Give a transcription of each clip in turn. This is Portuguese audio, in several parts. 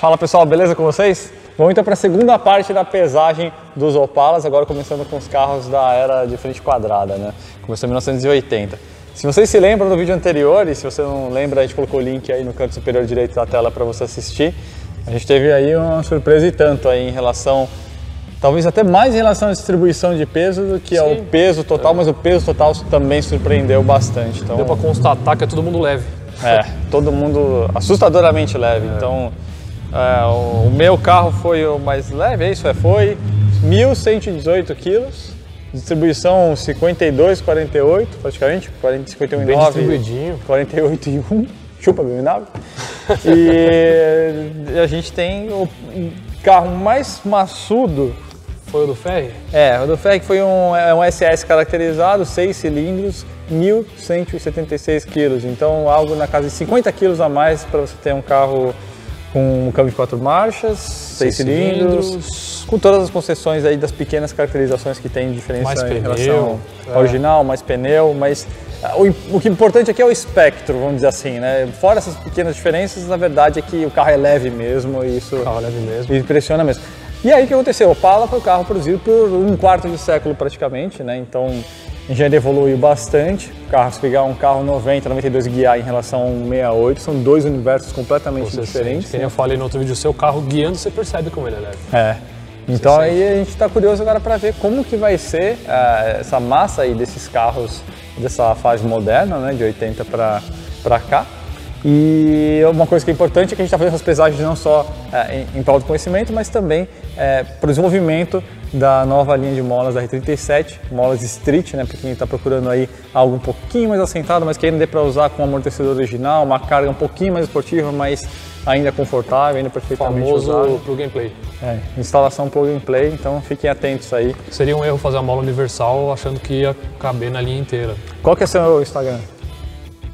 Fala pessoal, beleza com vocês? Vamos então para a segunda parte da pesagem dos Opalas, agora começando com os carros da era de frente quadrada, né? Começou em 1980. Se vocês se lembram do vídeo anterior, e se você não lembra, a gente colocou o link aí no canto superior direito da tela para você assistir. A gente teve aí uma surpresa e tanto aí em relação, talvez até mais em relação à distribuição de peso do que ao Sim. peso total, mas o peso total também surpreendeu bastante. Então, Deu pra constatar que é todo mundo leve. é, todo mundo assustadoramente leve. Então, é, o, meu carro foi o mais leve, é isso? É, foi 1.118 quilos, distribuição 52,48 praticamente, 40, 51 Bem 9, distribuidinho. 48 e 1, chupa BMW. E a gente tem o carro mais maçudo Foi o do Ferri? é, o do FEC foi um, é um SS caracterizado, 6 cilindros, 1.176 quilos. Então, algo na casa de 50 quilos a mais para você ter um carro com um câmbio de quatro marchas, 6 Seis cilindros, cilindros. com todas as concessões aí das pequenas caracterizações que tem de diferença Mais em pneu, relação é. ao original, mais pneu, mas ah, o, o que é importante aqui é o espectro, vamos dizer assim, né? Fora essas pequenas diferenças, na verdade é que o carro é leve mesmo e isso Carro leve mesmo. impressiona mesmo. E aí o que aconteceu? O Opala foi o carro produzido por um quarto de século praticamente, né? Então a engenharia evoluiu bastante. O carro, se pegar um carro 90, 92 guiar em relação a um 68, são dois universos completamente Você diferentes. sente, que nem eu falei no outro vídeo, o seu carro guiando, você percebe como ele é leve. É. Então Você aí a gente está curioso agora para ver como que vai ser ah, essa massa aí desses carros dessa fase moderna, né, de 80 para cá. E uma coisa que é importante é que a gente está fazendo essas pesagens não só ah, em, em prol do conhecimento, mas também para o desenvolvimento da nova linha de molas da R37, molas Street, né, para quem está procurando aí algo um pouquinho mais assentado, mas que ainda dê para usar com amortecedor original, uma carga um pouquinho mais esportiva, mas ainda confortável, ainda perfeitamente Famoso usável. pro gameplay. É, instalação plug and play, então fiquem atentos aí. Seria um erro fazer a mola universal achando que ia caber na linha inteira. Qual que é seu Instagram?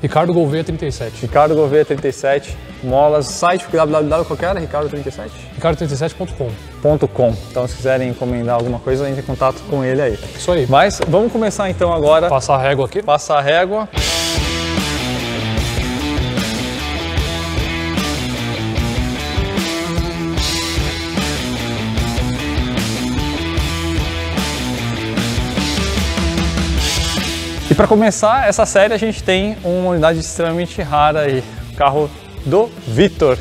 Ricardo Gouveia 37. Ricardo Gouveia 37, molas, site www qual era? Ricardo37.com. Ricardo37.com. Então se quiserem encomendar alguma coisa, entre em contato com ele aí. Isso aí. Mas vamos começar então agora, Passar a régua aqui. passar a régua. Para começar essa série a gente tem uma unidade extremamente rara aí, o carro do Vitor.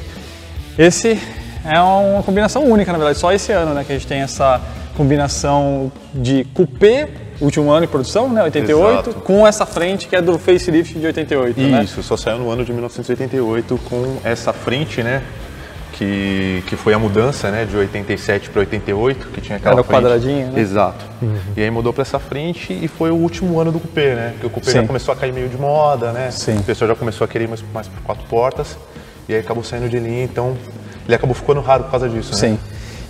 Esse é uma combinação única, na verdade, só esse ano, né, que a gente tem essa combinação de coupé, último ano de produção, né, 88, Exato. com essa frente que é do facelift de 88, né? Isso, só saiu no ano de 1988 com essa frente, né? Que, que foi a mudança, né? De 87 para 88, que tinha aquela Era o quadradinho, né? Exato. E aí mudou para essa frente e foi o último ano do cupê, né? Porque o cupê Sim. já começou a cair meio de moda, né? Sim. O pessoal já começou a querer mais, mais por quatro portas. E aí acabou saindo de linha, então ele acabou ficando raro por causa disso, né? Sim.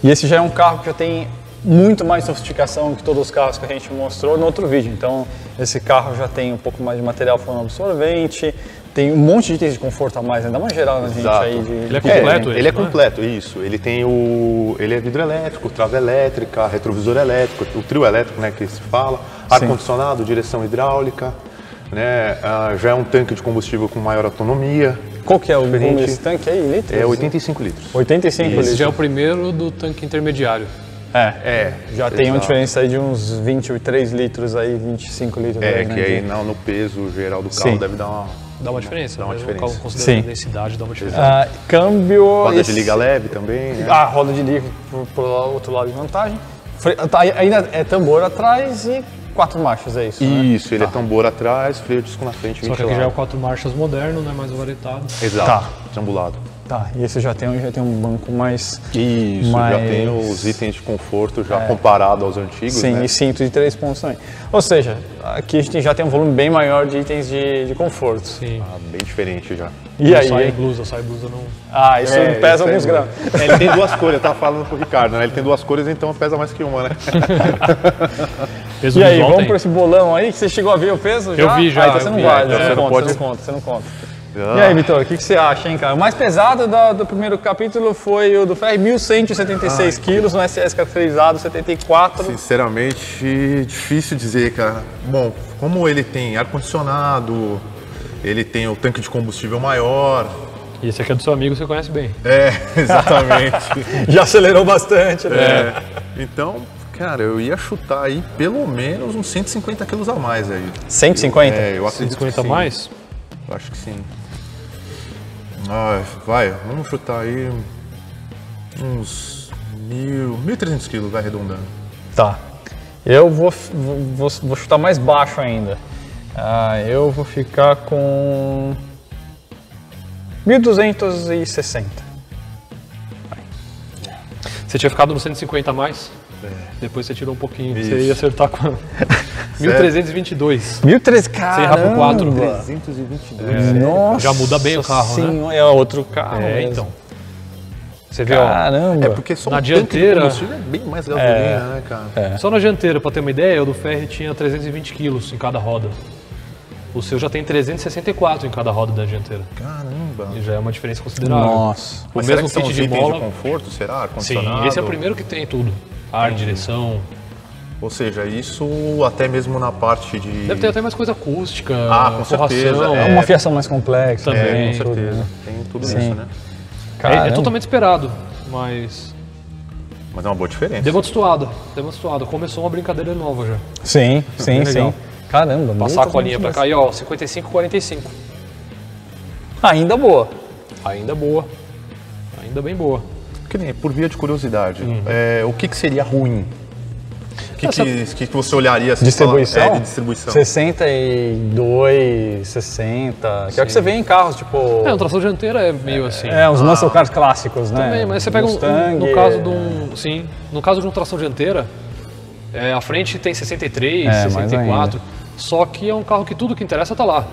E esse já é um carro que já tem muito mais sofisticação que todos os carros que a gente mostrou no outro vídeo. Então, esse carro já tem um pouco mais de material fono absorvente, tem um monte de itens de conforto a mais, né? Dá uma geral na gente aí. De, Ele é de- completo, ele, esse, é não é? completo, isso. Ele tem o. Ele é vidro elétrico, trava elétrica, retrovisor elétrico, o trio elétrico, né, que se fala, ar-condicionado, direção hidráulica, né? ah, já é um tanque de combustível com maior autonomia. Qual que é o volume Diferente. desse tanque aí? Litros? É 85 litros. 85 Esse litros. já é o primeiro do tanque intermediário. É, É, já tem uma diferença aí de uns 23 litros aí, 25 litros É, aí, que né? aí de- no, no peso geral do carro Sim. deve dar uma Dá uma diferença. Dá uma mesmo diferença. Considerando Sim. a densidade, dá uma diferença. Ah, câmbio. roda esse- de liga leve também, né? A roda de livre por, por outro lado de vantagem. Fre- tá, ainda é tambor atrás e quatro marchas, é isso? né? Isso, ele é tambor atrás, freio de disco na frente, Só que aqui já é o quatro marchas moderno, né? Mais varietado. Exato, Tá. trambulado. Tá, e esse já tem, já tem um banco mais. Isso, Mas- já tem os itens de conforto já comparado aos antigos, Sim, né? e cinto de três pontos também. Ou seja, aqui a gente já tem um volume bem maior de itens de, de conforto. Sim. Ah, bem diferente já. E Não aí? sai blusa, sai blusa não. Ah, isso É, pesa isso alguns gramas. É, ele tem duas cores, eu tava falando pro Ricardo, né? Ele tem duas cores, então pesa mais que uma, né? Peso E aí, vamos para esse bolão aí, que você chegou a ver o peso Eu já? vi já, Ah, então eu você não vi. vai, É, você, você não conta, você não conta, você não conta. Ah. E aí, Vitor, o que, que você acha, hein, cara? O mais pesado do, do primeiro capítulo foi o do Ferri, 1.176 quilos, no SS caracterizado, 74. Sinceramente, difícil dizer, cara. Bom, como ele tem ar-condicionado, ele tem o tanque de combustível maior, E esse aqui é do seu amigo, você conhece bem. É, exatamente. Já acelerou bastante, né? É. Então, cara, eu ia chutar aí pelo menos uns 150 quilos a mais aí. 150? É, eu acredito 150 que sim. mais? Eu acho que sim. Ah, vai, vamos chutar aí uns mil, 1.300 quilos, vai arredondando. Tá. Eu vou, vou, vou chutar mais baixo ainda. Ah, eu vou ficar com 1260. Você tinha ficado no 150 a mais? Depois você tirou um pouquinho. Você Isso. ia acertar com 1322. 1300, cara. errar por quatro, 322. Nossa. Já muda bem o carro, né? sim, É outro carro. É, mesmo. então. Você vê, ó, Caramba. É porque só Na um tanque de dianteira- combustível é bem mais gasolina, né, cara? só na dianteira, pra ter uma ideia, o do Ferri tinha 320 quilos em cada roda. O seu já tem 364 em cada roda da dianteira. Caramba. E já é uma diferença considerável. Nossa. O Mas será mesmo que são kit de mola. de conforto, será? Sim, esse é o primeiro que tem tudo. Ar, direção. Ou seja, isso até mesmo na parte de... Deve ter até mais coisa acústica, Ah, com certeza, forração. é. Uma fiação mais complexa. Também. É, com certeza. né? Tem tudo Sim. isso, né? É, é Caramba. totalmente esperado, mas Mas é uma boa diferença. deu uma destoada, deu uma destoada. Começou uma brincadeira nova já. Sim, sim, Bem legal. sim. Caramba. Passar a colinha pra cá e ó, 55, 45. Ainda boa. Ainda boa. Ainda bem boa. Que nem, por via de curiosidade, Uhum. é, o que, que seria ruim? O que, Essa- que, que, que você olharia assim, Distribuição? fala- É, de distribuição. 62, 60. Que é o que você vê em carros, tipo. É, um tração dianteira é meio assim. É, os muscle cars clássicos, né? Também, mas você pega um, um- Mustang, no caso de um, sim, no caso de um tração dianteira, é, a frente tem 63, É, mais 64, só que é um carro que tudo que interessa tá lá.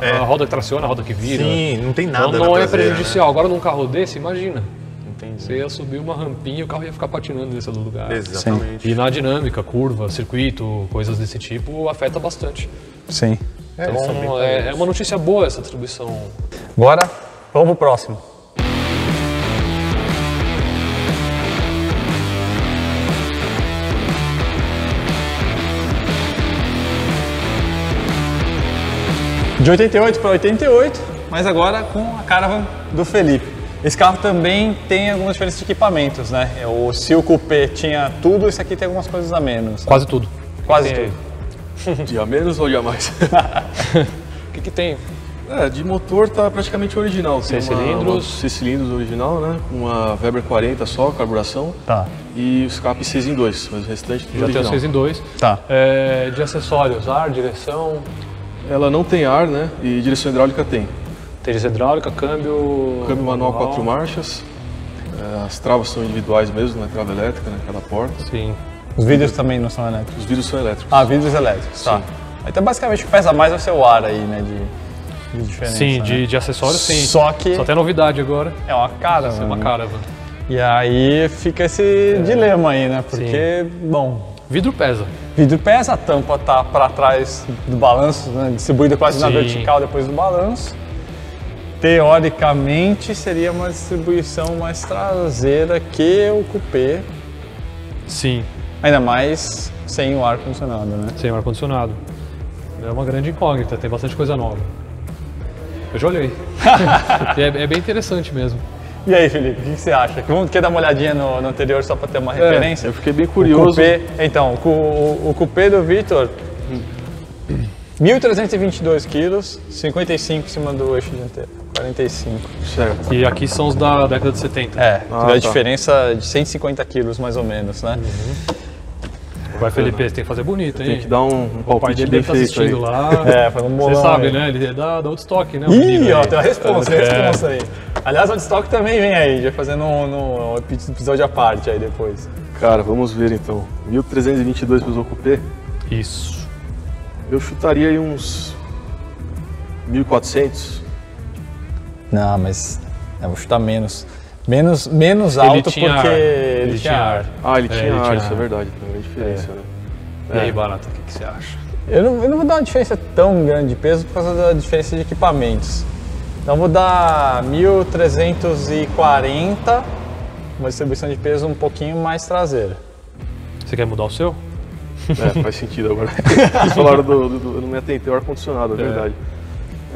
É. A roda que traciona, a roda que vira. Sim, não tem nada Então na não é traseira, prejudicial. Agora num carro desse, imagina. Entendi. Você ia subir uma rampinha e o carro ia ficar patinando nesse lugar. Né? Exatamente. E na dinâmica, curva, circuito, coisas desse tipo, afeta bastante. Sim. É, Então é, é uma notícia boa essa distribuição. Agora, vamos pro próximo. De 88 para 88, mas agora com a Caravan do Felipe. Esse carro também tem algumas diferenças de equipamentos, né? O se o Coupé tinha tudo, esse aqui tem algumas coisas a menos. Quase tudo. Quase Tem aí. tudo. Dia menos ou dia mais? O que, que tem? é, de motor tá praticamente original. Tem Seis uma- cilindros. uma- Seis cilindros original, né? Uma Weber 40 só, carburação. Tá, E o escape 6 em 2, mas o restante tudo Já tem o original. 6 em 2. tá. É, de acessórios, ar, direção, Ela não tem ar, né? E direção hidráulica tem. Trilha hidráulica, câmbio. Câmbio manual 4 marchas. É, as travas são individuais mesmo, não é trava elétrica naquela porta. Sim. Os vidros também não são elétricos. Os vidros são elétricos. Ah, vidros elétricos, tá. Então basicamente o que pesa mais ser o ar aí, né, de, de diferença. Sim, né? de, de acessórios, sim. Só que Só tem novidade agora. é uma cara, É uma né? caravan. E aí fica esse dilema aí, né? Porque, bom, Vidro pesa. vidro pesa, a tampa tá para trás do balanço, né, distribuída quase na Sim. vertical depois do balanço. Teoricamente seria uma distribuição mais traseira que o coupé, Sim. ainda mais sem o ar condicionado, né? Sem ar-condicionado. É uma grande incógnita, tem bastante coisa nova. Eu já olhei. É, é bem interessante mesmo. E aí, Felipe, o que você acha? Vamos quer dar uma olhadinha no, no anterior só para ter uma referência? É, eu fiquei bem O curioso. cupê, então, o, o, o cupê do Victor, 1.322 quilos, 55 em cima do eixo dianteiro, 45. Certo. E aqui são os da década de 70. É, Ah, tiver a tá. diferença de 150 quilos mais ou menos, né? Vai, Felipe, você tem que fazer bonito, hein? Tem que dar um, um O pai palpite dele bem deve estar feito aí. assistindo lá. É, foi um bolão Você sabe, aí. né? Ele é da, da Woodstock, né? Ih, ó, tem a resposta, tem a É. resposta aí. Aliás, o Stock também vem aí, já fazendo um, no, um episódio à parte aí depois. Cara, vamos ver então. 1322 para o. Isso. Eu chutaria aí uns 1400. Não, mas eu vou chutar menos. Menos, menos alto tinha porque ar. ele, Ele tinha ar. ar. Ah, ele É, tinha ele ar, tinha isso é ar. verdade. Tem uma grande diferença, né? E aí, Barata, o que, que você acha? Eu não, eu não vou dar uma diferença tão grande de peso por causa da diferença de equipamentos. Então eu vou dar 1340, uma distribuição de peso um pouquinho mais traseira. Você quer mudar o seu? É, faz sentido agora. Vocês falaram do, do- do- Eu não me atentei ao ar-condicionado, é verdade.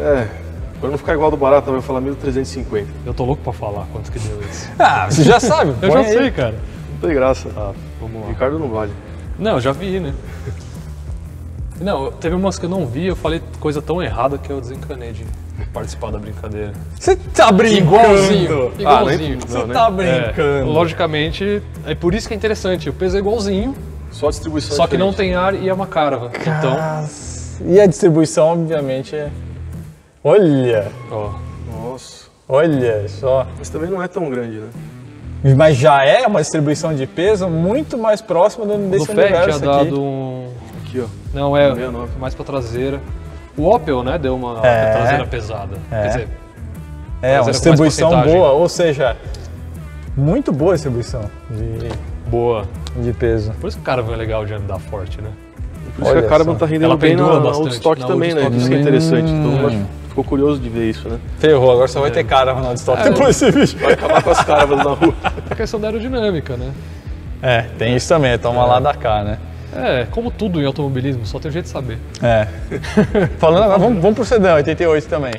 É, Pra não ficar igual do barato, também eu vou falar 1350. Eu tô louco pra falar quanto que deu isso. Ah, você já sabe. Eu já aí. sei, cara. Não tem graça. Tá, vamos lá. Ricardo não vale. Não, eu já vi, né? Não, teve umas que eu não vi, eu falei coisa tão errada que eu desencanei de participar da brincadeira. Você tá brincando? Igualzinho. Ah, Igualzinho. Você Não, né? tá É, brincando. logicamente, é por isso que é interessante. O peso é igualzinho, Só a distribuição só que não tem ar e é uma caravan. Então. E a distribuição, obviamente, é... Olha, ó, Nossa. olha só. Mas também não é tão grande, né? Mas já é uma distribuição de peso muito mais próxima do, desse tinha universo aqui. dado um... Aqui, ó. Não, é 69. mais pra traseira. O Opel, né, deu uma É. traseira pesada. É. Quer dizer, É, uma distribuição boa, ou seja, muito boa a distribuição de, boa. de peso. Por isso que o caravan é legal de andar forte, né? Por isso Olha que a Caravan só. tá rendendo Ela bem na na Na também, né? Isso que é interessante. Todo Hum. acho- ficou curioso de ver isso, né? Ferrou, agora só vai ter cara no stop É, depois desse vídeo. Vai acabar com as caravas na rua. É questão da aerodinâmica, né? É, tem isso também, toma lá da cá, né? É, como tudo em automobilismo, só tem jeito de saber. É. Falando agora, vamos, vamos pro sedã, 88 também.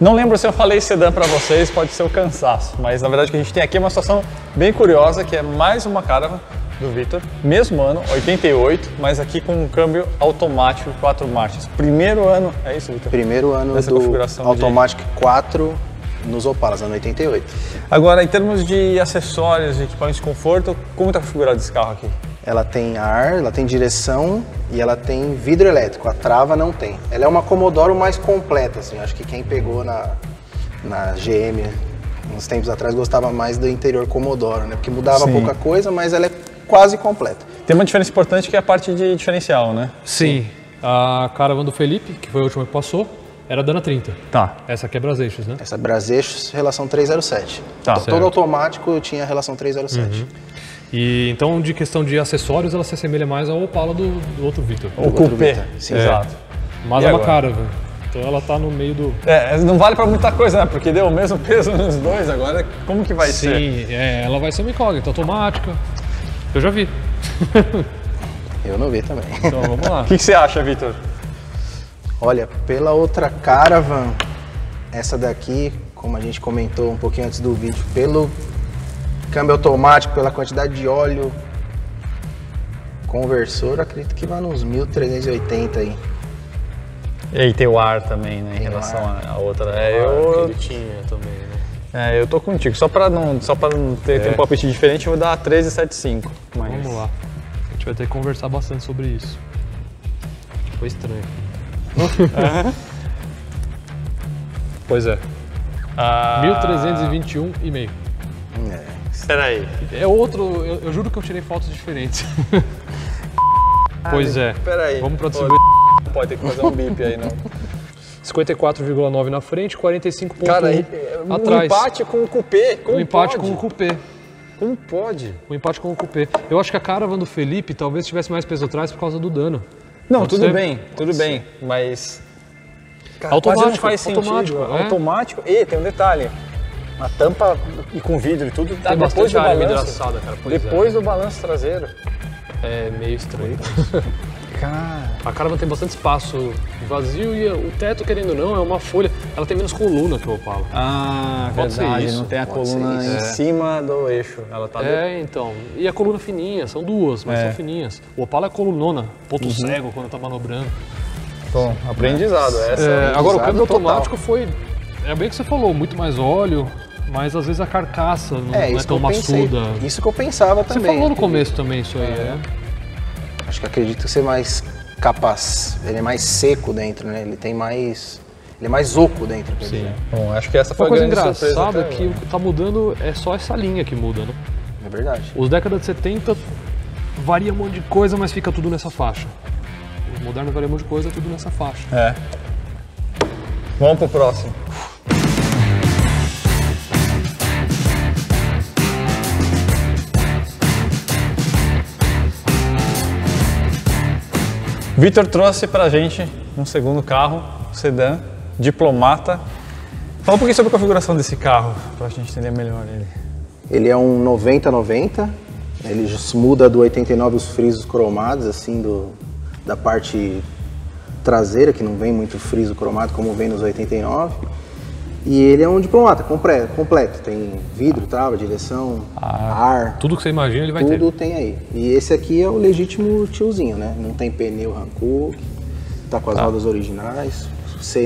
Não lembro se eu falei sedã para vocês, pode ser o cansaço, mas na verdade o que a gente tem aqui é uma situação bem curiosa, que é mais uma Caravan do Victor, mesmo ano, 88, mas aqui com um câmbio automático de quatro marchas. Primeiro ano, é isso, Victor? Primeiro ano Nessa do configuração de- Automatic 4 nos Opalas, ano 88. Agora, em termos de acessórios, de equipamentos de conforto, como está configurado esse carro aqui? Ela tem ar, ela tem direção e ela tem vidro elétrico. A trava não tem. Ela é uma Commodore mais completa, assim. Acho que quem pegou na, na GM uns tempos atrás gostava mais do interior Commodore, né? Porque mudava Sim. pouca coisa, mas ela é quase completa. Tem uma diferença importante que é a parte de diferencial, né? Sim. A Caravan do Felipe, que foi a última que passou, era Dana 30. Tá. Essa aqui é Braseixos, né? Essa Braseixos, relação 307. Tá. Todo Certo. automático tinha relação 307. E então, de questão de acessórios, ela se assemelha mais ao Opala do, do outro Victor. O coupé. Sim. Exato. Mas E é uma agora? Caravan. Então ela tá no meio do. É, não vale pra muita coisa, né? Porque deu o mesmo peso nos dois, agora como que vai ser? Sim, é, ela vai ser uma incógnita automática. Eu já vi. Eu não vi também. Então vamos lá. O que, que você acha, Vitor? Olha, pela outra Caravan, essa daqui, como a gente comentou um pouquinho antes do vídeo, pelo câmbio automático, pela quantidade de óleo, conversor, acredito que vai nos 1380 aí. E aí tem o ar também, né, em Tem o relação ar. à outra. É, eu, Ele tinha também, né? é, eu tô contigo. Só pra não, só pra não ter, ter um palpite diferente, eu vou dar 1375. Mas... Vamos lá. A gente vai ter que conversar bastante sobre isso. Foi estranho. pois é. Ah, 1321,5. É. Peraí. É outro, eu, eu juro que eu tirei fotos diferentes. pois é. Peraí. Vamos pra Pô, distribuir. Pode ter que fazer um bip aí, não. 54,9 na frente, 45,1 Cara, aí, um atrás. empate com o cupê. Como um empate pode? com o cupê. Como pode? Um empate com o cupê. Eu acho que a Caravan do Felipe talvez tivesse mais peso atrás por causa do dano. Não, Pode tudo ser? bem, tudo bem, mas. Cara, Automático, quase não faz sentido. automático, é. Automático. E tem um detalhe: a tampa e com vidro e tudo tá depois bastante do balanço. cara. Pois Depois do balanço traseiro. é. é meio estranho. Cara. A Caravan tem bastante espaço vazio e o teto, querendo ou não, é uma folha. Ela tem menos coluna que o Opala. Ah, Pode ser verdade. isso, não tem a pode coluna em É. cima do eixo. Ela tá É, então. E a coluna fininha, são duas, mas É. são fininhas. O Opala é colunona, ponto cego quando tá manobrando. Bom, aprendizado. Essa É, é, agora o câmbio total. automático foi. É bem o que você falou, muito mais óleo, mas às vezes a carcaça não É, não é isso que tão maçuda. Isso que eu pensava Você também. falou no começo também isso aí, é. Acho que acredito ser mais capaz. Ele é mais seco dentro, né? Ele tem mais. Ele é mais oco dentro. quer dizer. Bom, acho que essa foi Uma coisa engraçada é que o que tá mudando é só essa linha que muda, né? É verdade. Os décadas de 70 varia um monte de coisa, mas fica tudo nessa faixa. Os modernos varia um monte de coisa, tudo nessa faixa. É. Vamos pro próximo. Vitor trouxe pra gente um segundo carro, um sedã, diplomata. Fala um pouquinho sobre a configuração desse carro, pra gente entender melhor ele. Ele é um 90-90, ele just muda do 89 os frisos cromados, assim, do, da parte traseira, que não vem muito friso cromado como vem nos 89. E ele é um diplomata completo, tem vidro, trava, direção, ar, Tudo que você imagina ele vai tudo tem aí. E esse aqui é o legítimo tiozinho, né? Não tem pneu Hankook, tá com as rodas originais.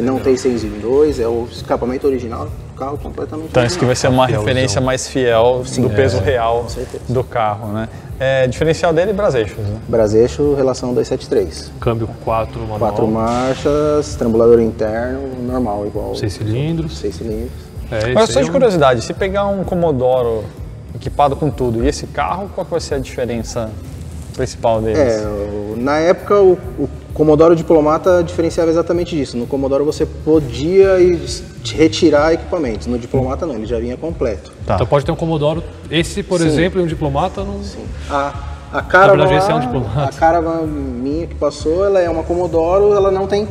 Não tem 6 em 2, é o escapamento original carro completamente Então isso que vai ser uma referência mais fiel do peso real certeza. do carro, né? É, diferencial dele, braseixos, né? Braseixo, relação 273. ter. Câmbio 4 manual. Quatro marchas, trambulador interno, normal, igual. 6 cilindros. 6 cilindros. É, Mas só de é curiosidade, se pegar um Commodoro equipado com tudo e esse carro, qual que vai ser a diferença principal deles? É, na época o, o Commodore Diplomata diferenciava exatamente disso. No Commodore você podia ir retirar equipamentos, no Diplomata não, ele já vinha completo. Tá. Então pode ter um Commodoro. Esse, por Sim. exemplo, e um diplomata não. A, a Caravan, Na verdade, esse é um Diplomata. a Caravan minha que passou, ela é uma Commodoro, ela não tem,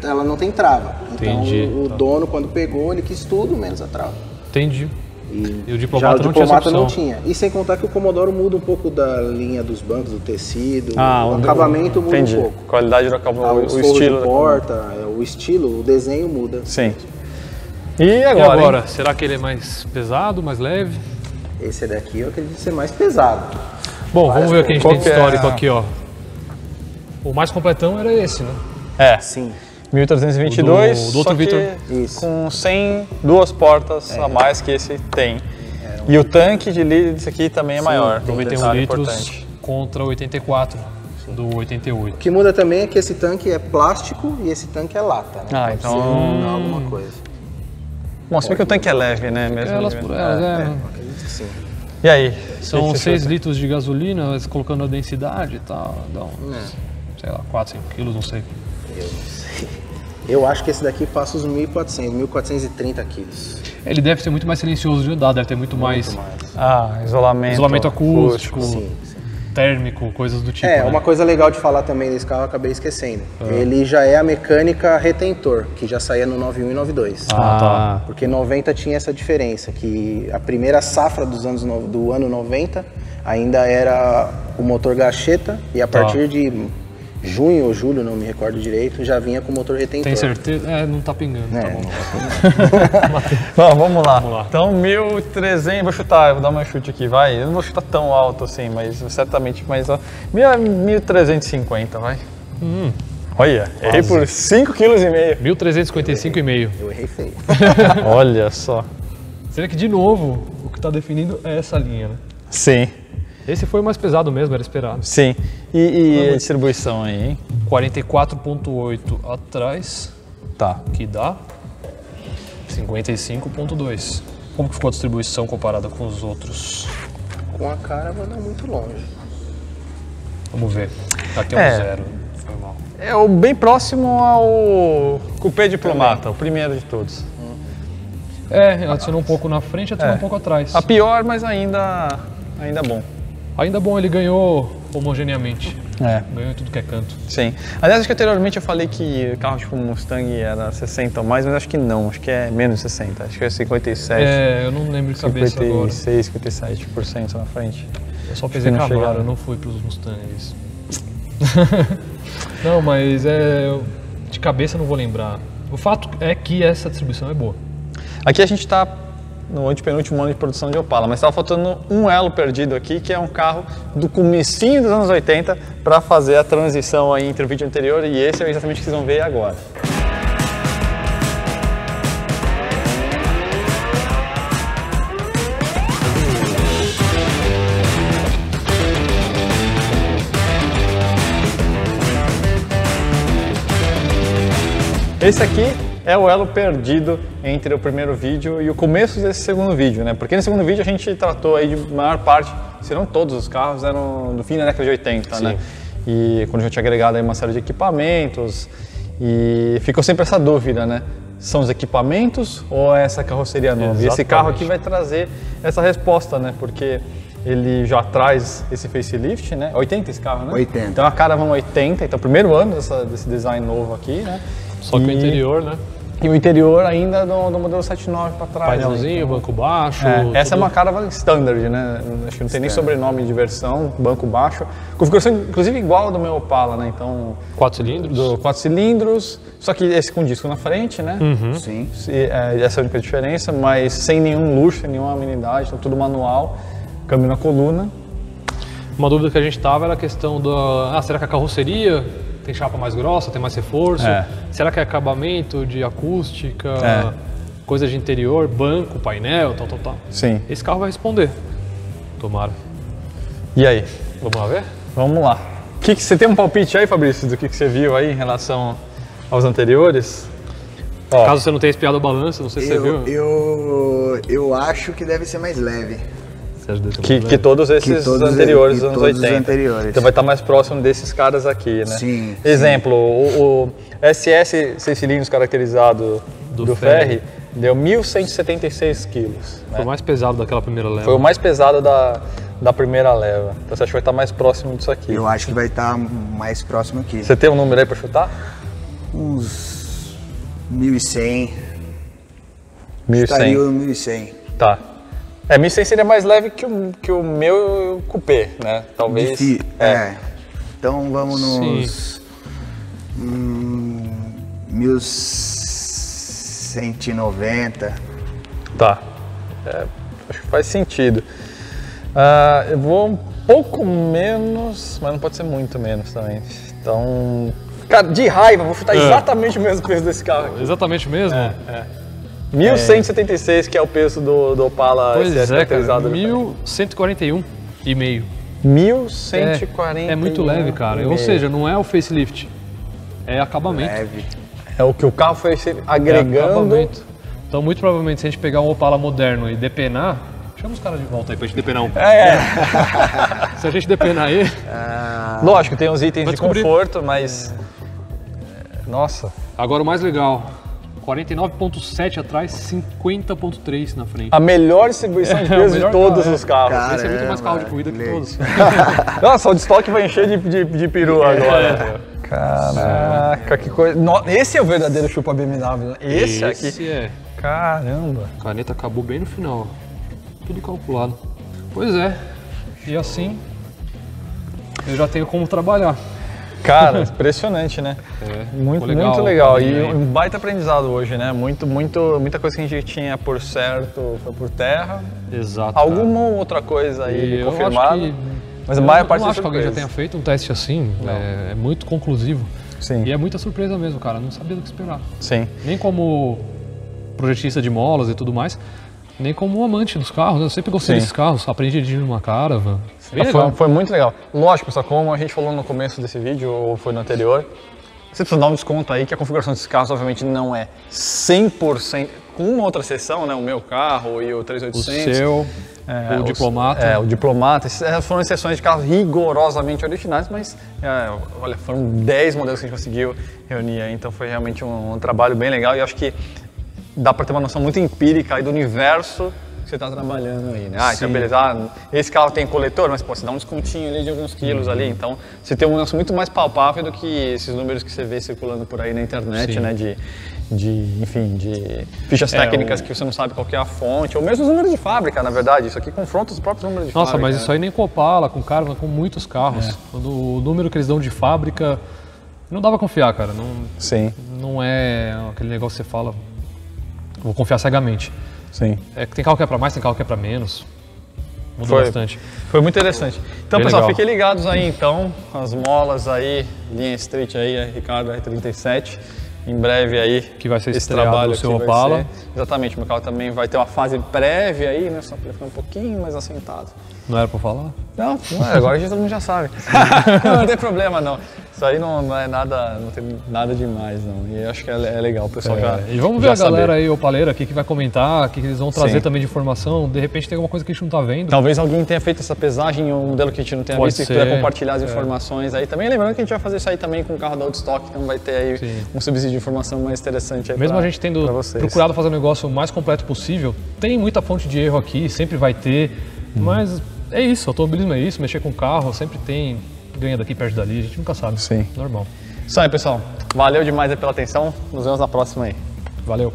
ela não tem trava. Então Entendi, o, o tá. dono quando pegou, ele quis tudo menos a trava. Entendi. E, E o já diplomata o não tinha diplomata não tinha. E sem contar que o Commodoro muda um pouco da linha dos bancos, do tecido, Ah, o o- acabamento muda Entendi. um pouco. Qualidade do acabamento, Ah, o forros estilo. de da- porta, é, o estilo, o desenho muda. Sim. E E agora? agora, hein? será que ele é mais pesado, mais leve? Esse daqui eu acredito ser mais pesado. Bom, vamos ver o que a gente tem de é histórico a- aqui, ó. O mais completão era esse, né? É, Sim. 1322, O do- do só outro que Vitor. Isso. com 100, duas portas a mais que esse tem. E o tanque de litros aqui também é maior. tem um 91 detalhe litros importante. contra 84 do 88. O que muda também é que esse tanque é plástico e esse tanque é lata, né? Ah, Pode então- mudar alguma coisa. Bom, se bem que o tanque é leve, né? Mesmo Elas por elas, é. Acredito que sim. E aí? São O que que você 6 achou? litros de gasolina, colocando a densidade e tal, dá uns, sei lá, 4, 5 quilos, não sei. Eu não sei. Eu acho que esse daqui passa os 1.400, 1.430 quilos. Ele deve ser muito mais silencioso de andar, deve ter muito mais Muito mais. Ah, isolamento. isolamento acústico, Sim, sim. térmico, coisas do tipo. É, né? uma coisa legal de falar também desse carro, eu acabei esquecendo. Ah. Ele já é a mecânica retentor, que já saía no 91 e 92. Ah, tá. Porque 90 tinha essa diferença, que a primeira safra dos anos no- do ano 90 ainda era o motor gacheta e a Tá. partir de junho ou julho, não me recordo direito, já vinha com o motor retentor. Tem certeza? É, não tá pingando, É, tá bom. Bom, vamos lá. Vamos lá. Então, 1.300, vou chutar, vou dar uma chute aqui, vai. Eu não vou chutar tão alto assim, mas certamente mais alto. 1.350, vai. Hum. Olha, errei por 5,5 kg. 1355,5. Eu errei feio. Olha só. Será que de novo o que tá definindo é essa linha, né? Sim, Esse foi o mais pesado mesmo, era esperado. sim. E, e a distribuição aí, hein? 44.8 atrás, Tá. que dá 55.2. Como que ficou a distribuição comparada com os outros? com a cara vai dar muito longe. Vamos ver. Aqui é um É. zero. Foi mal. É o bem próximo ao Coupé Diplomata, o primeiro de todos. É, adicionou um pouco na frente, adicionou É. um pouco atrás. A pior, mas ainda, ainda bom. Ainda bom, ele ganhou homogeneamente. É. Ganhou em tudo que é canto. Sim. Aliás, acho que anteriormente eu falei que carro tipo Mustang era 60 ou mais, mas acho que não, acho que é menos 60, acho que é 57. É, eu não lembro de cabeça agora. 56, 57% na frente. Eu só pesei Camaro, chegaram. eu não fui pros Mustangs. não, mas é. De cabeça eu não vou lembrar. O fato é que essa distribuição é boa. Aqui a gente está no antepenúltimo ano de produção de Opala, mas estava faltando um elo perdido aqui, que é um carro do comecinho dos anos 80 para fazer a transição aí entre o vídeo anterior e esse é exatamente o que vocês vão ver agora. Esse aqui é o elo perdido entre o primeiro vídeo e o começo desse segundo vídeo, né? Porque no segundo vídeo a gente tratou aí de maior parte, se não todos os carros eram do fim da década de 80, né? E quando a gente tinha agregado aí uma série de equipamentos e ficou sempre essa dúvida, né? São os equipamentos ou é essa carroceria nova? E esse carro aqui vai trazer essa resposta, né? Porque ele já traz esse facelift, né? 80 esse carro, né? 80. Então a Caravan 80, então primeiro ano dessa- desse design novo aqui, né? Só que o interior, né? E o interior ainda do, do modelo 79 para trás. né? Painelzinho, banco baixo. É, essa é tudo- uma Caravan standard, né? Acho que não tem nem sobrenome de versão, banco baixo. Configuração, inclusive, igual ao do meu Opala, né? Então, Quatro cilindros. do quatro cilindros, só que esse com disco na frente, né? Sim. Se- é, essa é a única diferença, mas sem nenhum luxo, sem nenhuma amenidade, então tudo manual, câmbio na coluna. Uma dúvida que a gente tava era a questão da. Ah, será que a carroceria tem chapa mais grossa, tem mais reforço? É. Será que é acabamento de acústica, É. coisa de interior, banco, painel, tal, tal, tal? Sim. Esse carro vai responder. Tomara. E aí? Vamos lá ver? Vamos lá. Que que, você tem um palpite aí, Fabrício, do que, que você viu aí em relação aos anteriores? Ó, Caso você não tenha espiado o balanço, não sei se você Eu, viu. eu, eu acho que deve ser mais leve. Acha desse que, que todos esses todos- anteriores, que dos anos todos os 80. anteriores. Então vai estar mais próximo desses caras aqui, né? Sim, Exemplo, o, o SS 6 cilindros caracterizado do, Do Ferri deu 1.176 quilos. Foi Né? o mais pesado daquela primeira leva. Foi o mais pesado da, da primeira leva. Então você acha que vai estar mais próximo disso aqui. Eu acho que vai estar mais próximo aqui. Você tem um número aí para chutar? Uns 1.100. 1.100. Estaria no 1.100. Tá. É, 1.100 seria mais leve que o, que o meu coupé, né? Talvez. Difi- é. Então vamos Sim. nos. Hum, 1190. Tá. É, acho que faz sentido. Ah, eu vou um pouco menos, mas não pode ser muito menos também. Então. Cara, de raiva, vou chutar É. exatamente o mesmo peso desse carro aqui. Exatamente mesmo? É, 1176, que é o peso do, do Opala Pois SS é, cara. caracterizado. 1141 e meio. 1140. É, é muito leve, cara. Ou seja, não é o facelift. É acabamento. Leve. é o que o carro foi É agregando. acabamento. Então, muito provavelmente, se a gente pegar um Opala moderno e depenar. Chama os caras de volta aí pra gente depenar um. É, Se a gente depenar ele. lógico, tem os itens de conforto, mas. é, Nossa. Agora o mais legal: 49,7 atrás, 50,3 na frente. A melhor distribuição de É, peso de melhor todos carro, é. os carros. Cara, Esse é muito mais carro de Caramba, corrida que todos. Nossa, o de estoque vai encher de, de, de peru agora. Caraca, que coisa. No- Esse é o verdadeiro chupa BMW. né? Esse, aqui. Esse é. Caramba. A caneta acabou bem no final. Tudo calculado. Pois é. E assim. Eu já tenho como trabalhar. Cara, impressionante, né? É, Muito, ficou muito legal. E um baita aprendizado hoje, né? Muito, muito, muita coisa que a gente tinha por certo foi por terra. Exato. Alguma outra coisa aí E eu confirmada. que- Mas a eu maior parte não é acho que alguém já tenha feito um teste assim. É, é muito conclusivo. Sim, E é muita surpresa mesmo, cara. Não sabia do que esperar. sim. Nem como projetista de molas e tudo mais, nem como amante dos carros. Eu sempre gostei Sim. desses carros. Aprendi a dirigir numa Caravan. Ah, Foi, foi muito legal. Lógico, pessoal, como a gente falou no começo desse vídeo, ou foi no anterior, você precisa dar um desconto aí, que a configuração desses carros, obviamente, não é 100%, com uma outra seção, né, o meu carro e o O 3800. seu, é, o os- diplomata. É, o diplomata. Essas foram exceções de carros rigorosamente originais, mas é, olha, foram 10 modelos que a gente conseguiu reunir aí, então foi realmente um, um trabalho bem legal e acho que dá para ter uma noção muito empírica aí do universo que você está trabalhando aí, né? Ah, então beleza, ah, esse carro tem coletor, mas pô, você dá um descontinho ali de alguns quilos ali, então você tem uma noção muito mais palpável do que esses números que você vê circulando por aí na internet, Sim. né? De, de, enfim, de fichas É, técnicas o- que você não sabe qual que é a fonte, ou mesmo os números de fábrica, na verdade, isso aqui confronta os próprios números de Nossa, fábrica. mas né? isso aí nem com Opala, com Caravan, com muitos carros. É. O número que eles dão de fábrica, não dá pra confiar, cara. Não, Sim, não é aquele negócio que você fala, vou confiar cegamente. sim. É que tem carro que é pra mais, tem carro que é pra menos. Muda Foi. bastante. Foi muito interessante. Então, Bem pessoal, legal. fiquem ligados aí então, as molas aí, linha Street aí, Ricardo R37. Em breve aí. Que vai ser esse trabalho o seu Opala. ser- Exatamente, o meu carro também vai ter uma fase prévia aí, né? Só para ele ficar um pouquinho mais assentado. Não era pra falar? Não, não é, agora a gente todo mundo já sabe. não, não tem problema não. Isso aí não, não é nada, não tem nada demais não. E eu acho que é, é legal, o pessoal já. E vamos ver a galera saber. aí, o paleiro aqui, que vai comentar, o que eles vão trazer Sim. também de informação. De repente tem alguma coisa que a gente não tá vendo. Talvez alguém tenha feito essa pesagem em um modelo que a gente não tenha Pode visto e ser, quiser compartilhar as é. informações aí também. Lembrando que a gente vai fazer isso aí também com o carro da Outstock, então vai ter aí Sim. um subsídio de informação mais interessante aí Mesmo pra- a gente tendo procurado fazer o negócio o mais completo possível, tem muita fonte de erro aqui, sempre vai ter, Hum. mas é isso, automobilismo é isso, mexer com carro, sempre tem ganha daqui, perde dali, a gente nunca sabe. Sim. Normal. Isso aí, pessoal. Valeu demais aí pela atenção. Nos vemos na próxima aí. Valeu.